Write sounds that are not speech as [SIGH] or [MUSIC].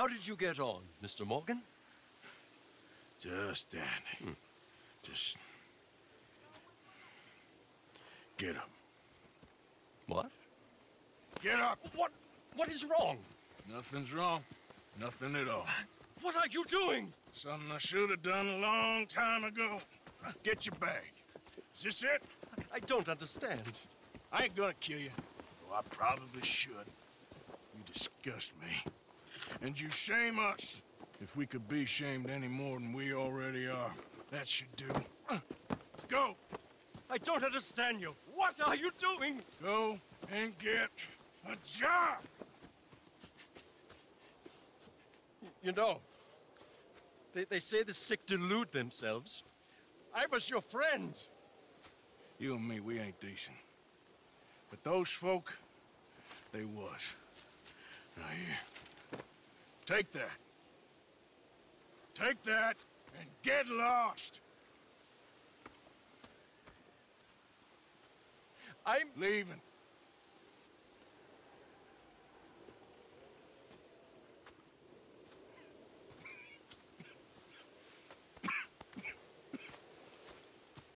How did you get on, Mr. Morgan? Just dandy. Hmm. Just get up. What? Get up. What? What is wrong? Nothing's wrong. Nothing at all. What are you doing? Something I should have done a long time ago. Get your bag. Is this it? I don't understand. I ain't gonna kill you, though I probably should. You disgust me. And you shame us. If we could be shamed any more than we already are, that should do. [CLEARS THROAT] Go! I don't understand you. What are you doing? Go and get a job! You know, they, they say the sick delude themselves. I was your friend. You and me, we ain't decent. But those folk, they was. Now here, take that. Take that and get lost. I'm Leaving.